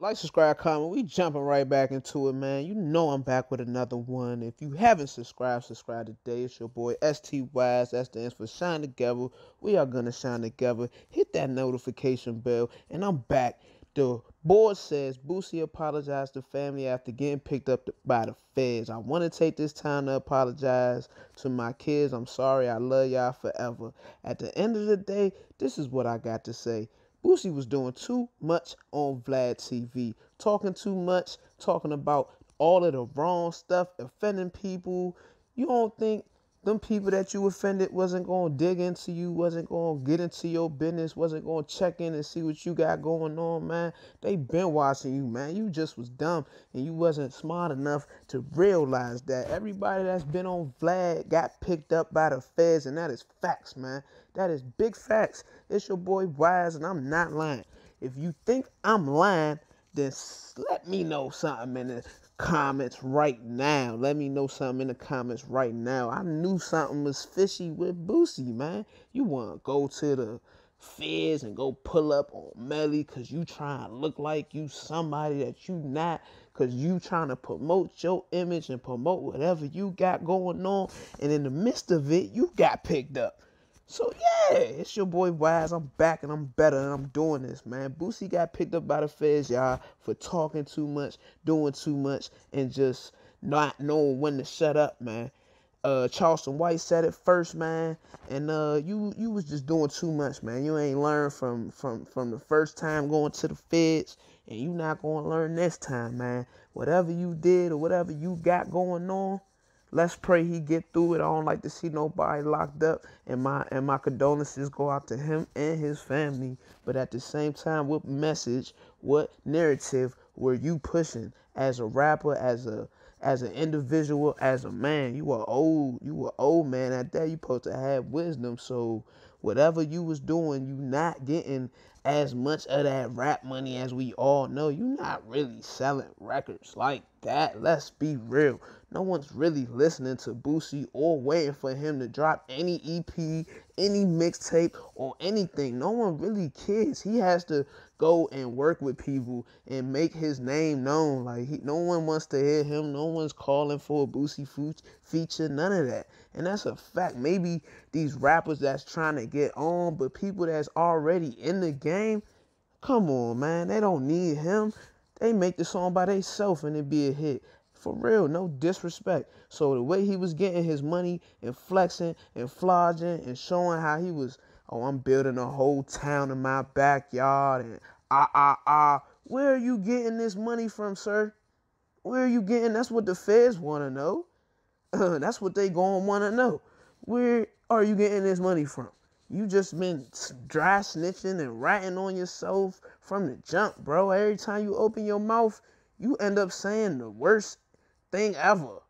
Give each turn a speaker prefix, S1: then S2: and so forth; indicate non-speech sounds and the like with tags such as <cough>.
S1: like, subscribe, comment. We jumping right back into it, man. You know I'm back with another one. If you haven't subscribed, subscribe today. It's your boy ST Wise. That stands for Shine Together. We are gonna shine together. Hit that notification bell, and I'm back. The board says Boosie apologized to family after getting picked up by the feds. I want to take this time to apologize to my kids. I'm sorry. I love y'all forever. At the end of the day, this is what I got to say. Boosie was doing too much on Vlad TV, talking too much, talking about all of the wrong stuff, offending people. You don't think them people that you offended wasn't going to dig into you, wasn't going to get into your business, wasn't going to check in and see what you got going on, man. They been watching you, man. You just was dumb and you wasn't smart enough to realize that everybody that's been on Vlad got picked up by the feds, and that is facts, man. That is big facts. It's your boy Wise, and I'm not lying. If you think I'm lying, then let me know something in the comments right now. Let me know something in the comments right now. I knew something was fishy with Boosie, man. You want to go to the feds and go pull up on Melly because you trying to look like you somebody that you not because you trying to promote your image and promote whatever you got going on. And in the midst of it, you got picked up. So yeah, it's your boy Wise. I'm back and I'm better and I'm doing this, man. Boosie got picked up by the feds, y'all, for talking too much, doing too much, and just not knowing when to shut up, man. Uh, Charleston White said it first, man, and uh, you you was just doing too much, man. You ain't learned from from from the first time going to the feds, and you not gonna learn this time, man. Whatever you did or whatever you got going on, Let's pray he get through it. I don't like to see nobody locked up, and my and my condolences go out to him and his family. But at the same time, what message, what narrative were you pushing as a rapper, as a as an individual, as a man? You were old. You were old man at that. You supposed to have wisdom. So whatever you was doing, you not getting as much of that rap money as we all know. You not really selling records like that. Let's be real. No one's really listening to Boosie or waiting for him to drop any EP, any mixtape, or anything. No one really cares. He has to go and work with people and make his name known. Like he, no one wants to hear him. No one's calling for a Boosie feature. None of that. And that's a fact. Maybe these rappers that's trying to get on, but people that's already in the game, come on, man. They don't need him. They make the song by themselves and it be a hit. For real, no disrespect. So the way he was getting his money and flexing and flogging and showing how he was, oh, I'm building a whole town in my backyard and ah ah ah. Where are you getting this money from, sir? Where are you getting? That's what the feds want to know. <laughs> That's what they gonna want to know. Where are you getting this money from? You just been dry snitching and ratting on yourself from the jump, bro. Every time you open your mouth, you end up saying the worst thing ever.